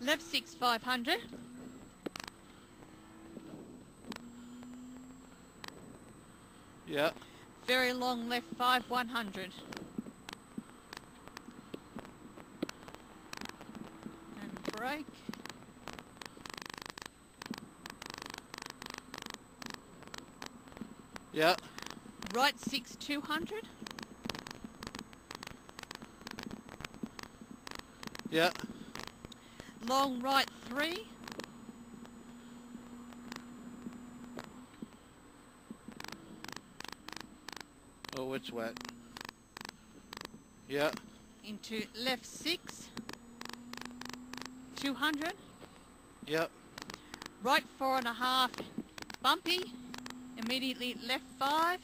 Left 6 500. Yeah. Very long left 5 100. And brake. Yeah. Right 6 200. Yeah. Long right 3. Oh, it's wet. Yeah. Into left 6 200. Yeah. Right four and a half bumpy. Immediately left 5.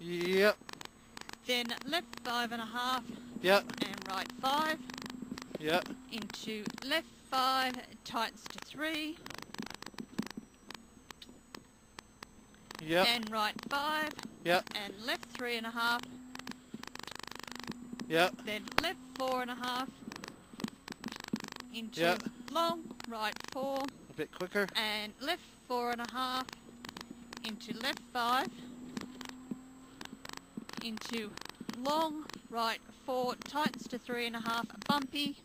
Yep. Then left five and a half Yeah. and right 5. Yeah. into left five, tightens to three, Yeah. and right five, Yeah. and left three and a half, Yeah. then left four and a half, into Yeah. long, right four, A bit quicker. and left four and a half, into left five, into long, right four, tightens to three and a half, bumpy,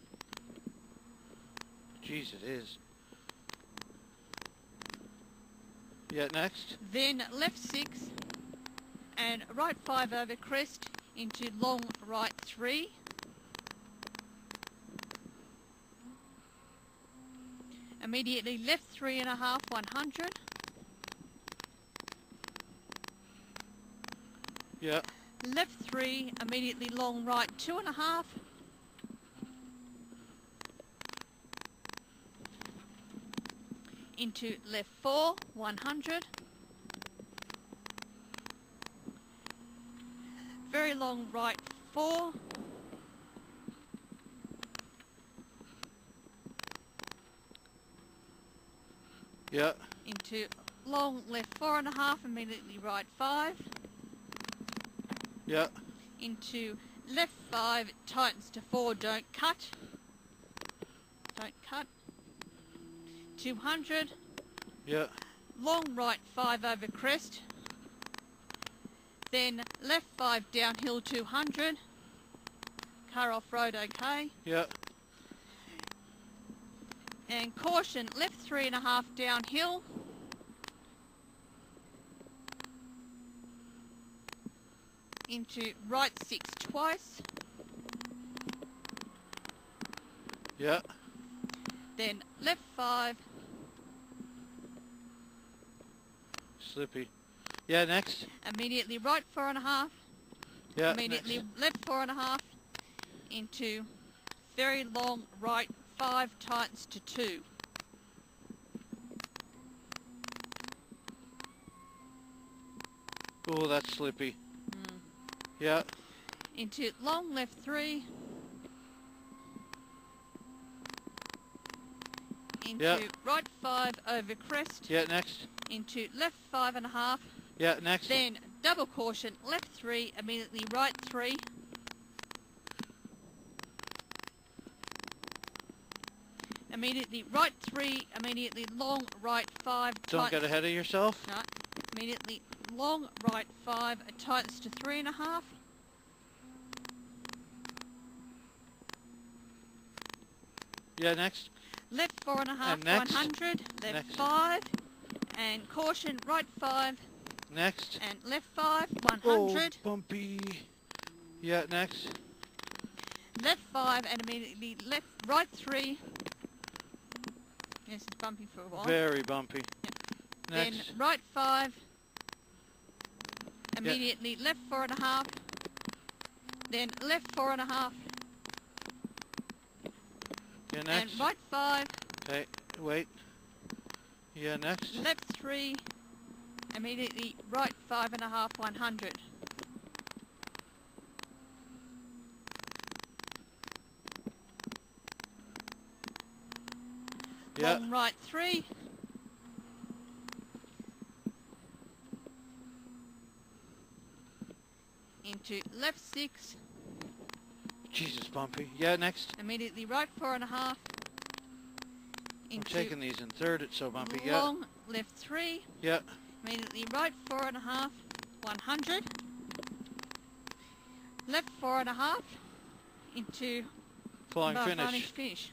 Jeez, it is. Yeah, next. then left six and right five over crest into long right three. Immediately left three and a half, 100. Yeah. Left three, immediately long right two and a half. Into left four, 100. Very long right four. Yeah. Into long left four and a half, immediately right five. Yeah. into left five, tightens to four, don't cut. Don't cut. 200, Yeah. long right five over crest. Then left five downhill 200. Car off road okay. Yeah. And caution, left three and a half downhill. Into right six twice. Yeah. Then left five, Slippy. Yeah, next. immediately right four and a half, Yeah. immediately next. left four and a half, into very long right five tightens to two. Oh, that's slippy. Yeah. Into long left three. Into Yeah. right five over crest. Yeah, next. Into left five and a half. Yeah, next. Then double caution, left three, immediately right three. Immediately right three, immediately long right five. Don't tight- get ahead of yourself. No, immediately long right five, it tightens to three and a half. Yeah, next. Left four and a half, And next? 100. Left Next. five. And caution, right five. Next. And left five, 100. Oh, bumpy. Yeah, next. Left five and immediately left, right three. Yes, it's bumpy for a while. Very bumpy. then Next. right five. Immediately left four and a half. Then left four and a half. Yeah, next. And right five. Okay, wait. Yeah, next. Left three. Immediately right five and a half, 100. Yeah. Long right three. Into left six. Jesus, bumpy. Yeah, next. Immediately right four and a half. I'm Into taking these in third, it's so bumpy. Yeah, long left three. yeah. Immediately right four and a half. 100. Left four and a half. Into Flying bar- finish. fish.